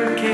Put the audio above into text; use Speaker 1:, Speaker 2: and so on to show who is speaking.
Speaker 1: working.